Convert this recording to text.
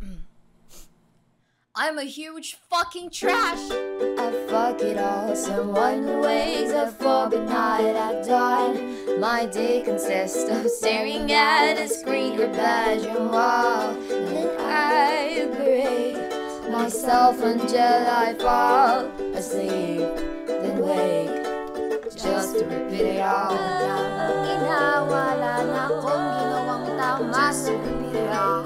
I'm a huge fucking trash. I fuck it all. Someone who wakes up for good night at dawn. My day consists of staring at a screen or bedroom wall. Then I break myself until I fall asleep. Then wake just to repeat it all. Inawala na kung ginawang tama, so repeat it all.